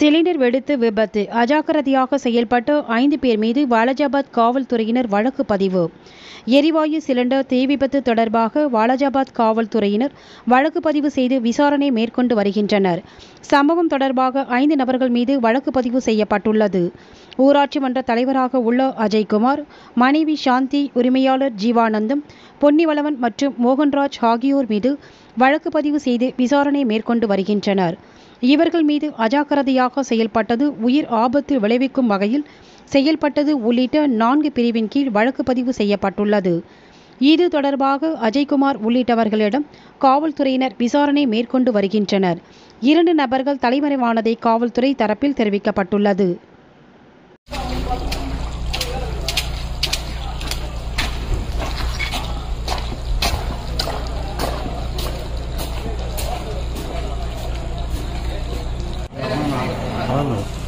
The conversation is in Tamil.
சிலிண்டர் வெடித்து விபத்து. அஜாக்கிரதையாக செயல்பட்டு ஐந்து பேர் மீது வாலாஜாபாத் காவல்துறையினர் வழக்கு பதிவு. எரிவாயு சிலிண்டர் தீ விபத்து தொடர்பாக வாலாஜாபாத் காவல்துறையினர் வழக்கு பதிவு செய்து விசாரணை மேற்கொண்டு வருகின்றனர். சம்பவம் தொடர்பாக ஐந்து நபர்கள் மீது வழக்கு பதிவு செய்யப்பட்டுள்ளது. ஊராட்சி மன்ற தலைவராக உள்ள அஜய்குமார் மனைவி சாந்தி உரிமையாளர் ஜீவானந்தம் பொன்னிவளவன் மற்றும் மோகன்ராஜ் ஆகியோர் மீது வழக்கு பதிவு செய்து விசாரணை மேற்கொண்டு வருகின்றனர். இவர்கள் மீது அஜாக்கிரதையாக செயல்பட்டது உயிர் ஆபத்து விளைவிக்கும் வகையில் செயல்பட்டது உள்ளிட்ட நான்கு பிரிவின் கீழ் வழக்கு பதிவு செய்யப்பட்டுள்ளது. இது தொடர்பாக அஜய்குமார் உள்ளிட்டவர்களிடம் காவல்துறையினர் விசாரணை மேற்கொண்டு வருகின்றனர். இரண்டு நபர்கள் தலைமறைவானதை காவல்துறை தரப்பில் தெரிவிக்கப்பட்டுள்ளது. 頼む